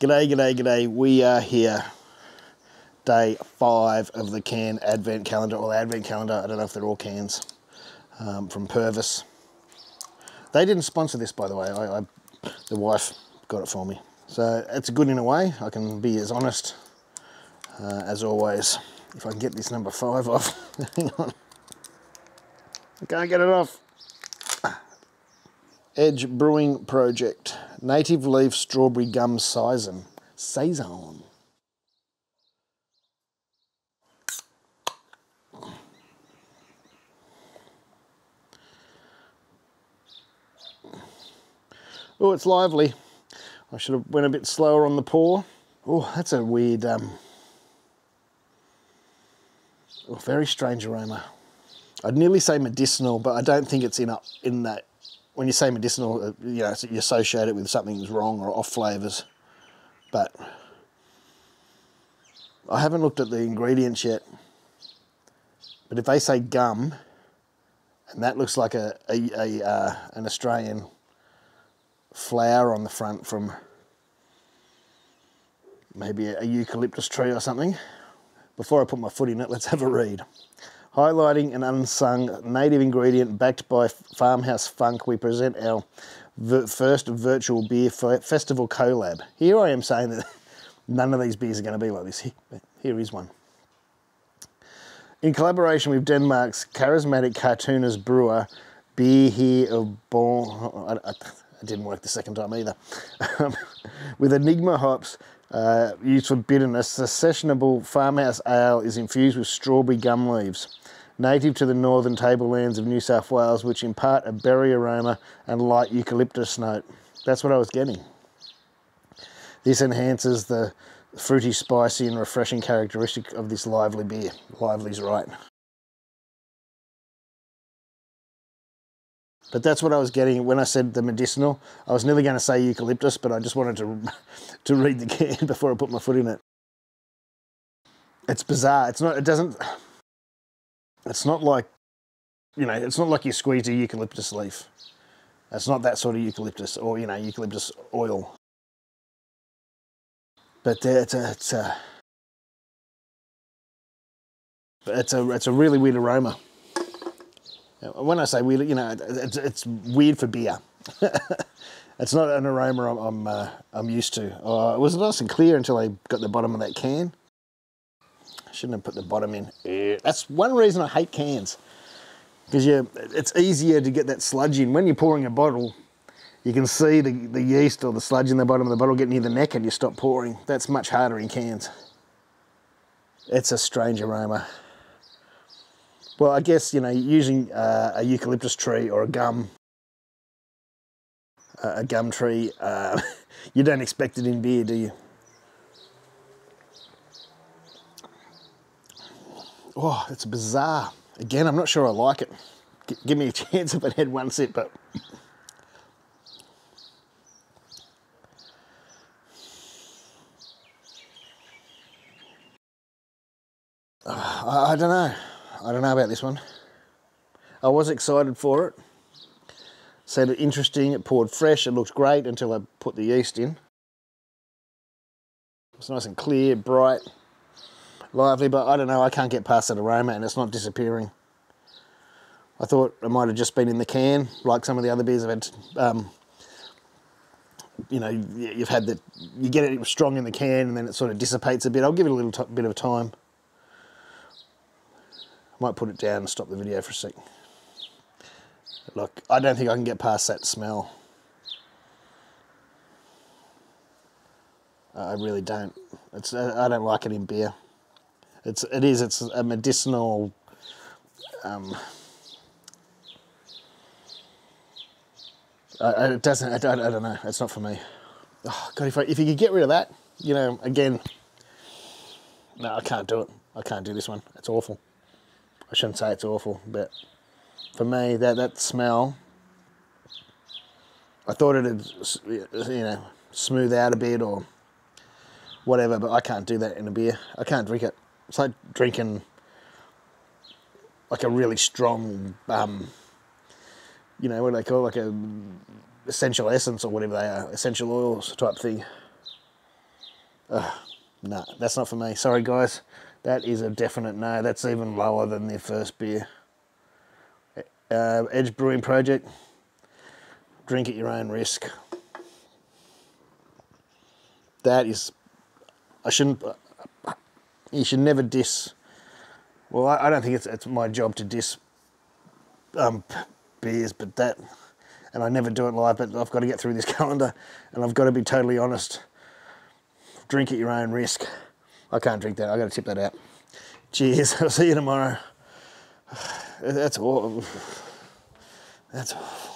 G'day, g'day, g'day. We are here. Day five of the can advent calendar, or advent calendar. I don't know if they're all cans um, from Purvis. They didn't sponsor this, by the way. I, I, the wife got it for me. So it's good in a way. I can be as honest uh, as always. If I can get this number five off. Hang on. I can't get it off. Edge Brewing Project. Native Leaf Strawberry Gum Saison. Saison. Oh, it's lively. I should have went a bit slower on the pour. Oh, that's a weird, um, oh, very strange aroma. I'd nearly say medicinal, but I don't think it's in a, in that. When you say medicinal, uh, you know, you associate it with something's wrong or off flavors. But I haven't looked at the ingredients yet. But if they say gum, and that looks like a, a, a uh, an Australian flower on the front from maybe a eucalyptus tree or something. Before I put my foot in it, let's have a read. Highlighting an unsung native ingredient backed by Farmhouse Funk, we present our first virtual beer festival collab. Here I am saying that none of these beers are going to be like this. Here is one. In collaboration with Denmark's charismatic cartoonist brewer, Beer Here of Bon. It didn't work the second time either. With Enigma hops uh, used for bitterness, the sessionable farmhouse ale is infused with strawberry gum leaves, native to the northern tablelands of New South Wales, which impart a berry aroma and light eucalyptus note. That's what I was getting. This enhances the fruity, spicy, and refreshing characteristic of this lively beer. Lively's right. But that's what I was getting when I said the medicinal. I was nearly going to say eucalyptus, but I just wanted to, to read the can before I put my foot in it. It's bizarre. It's not, it doesn't, it's not like, you know, it's not like you squeeze a eucalyptus leaf. It's not that sort of eucalyptus or, you know, eucalyptus oil. But uh, it's a, it's a, it's a, it's a really weird aroma. When I say weird, you know, it's, it's weird for beer. it's not an aroma I'm I'm, uh, I'm used to. Uh, it was nice and clear until I got the bottom of that can. Shouldn't have put the bottom in. That's one reason I hate cans. Because you, it's easier to get that sludge in. When you're pouring a bottle, you can see the, the yeast or the sludge in the bottom of the bottle get near the neck and you stop pouring. That's much harder in cans. It's a strange aroma. Well, I guess, you know, using uh, a eucalyptus tree or a gum, uh, a gum tree, uh, you don't expect it in beer, do you? Oh, it's bizarre. Again, I'm not sure I like it. G give me a chance if it had one sip, but... Ah, I, I don't know. I don't know about this one. I was excited for it. Said it interesting, it poured fresh, it looked great until I put the yeast in. It's nice and clear, bright, lively, but I don't know, I can't get past that aroma and it's not disappearing. I thought it might have just been in the can, like some of the other beers I've had. Um, you know, you've had that, you get it strong in the can and then it sort of dissipates a bit. I'll give it a little bit of time. I might put it down and stop the video for a sec. Look, I don't think I can get past that smell. I really don't. It's I don't like it in beer. It's it is it's a medicinal. Um, it doesn't. I don't, I don't know. It's not for me. Oh, God, if I, if you could get rid of that, you know, again. No, I can't do it. I can't do this one. It's awful. I shouldn't say it's awful, but for me, that, that smell, I thought it'd, you know, smooth out a bit or whatever, but I can't do that in a beer. I can't drink it. Like drinking like a really strong, um, you know, what do they call it? like a essential essence or whatever they are, essential oils type thing. No, that's not for me. Sorry, guys. That is a definite no. That's even lower than their first beer. Uh, Edge Brewing Project. Drink at your own risk. That is. I shouldn't. You should never diss. Well, I, I don't think it's it's my job to diss um, beers, but that, and I never do it live. But I've got to get through this calendar, and I've got to be totally honest. Drink at your own risk. I can't drink that. I got to tip that out. Cheers. I'll see you tomorrow. That's all. That's all.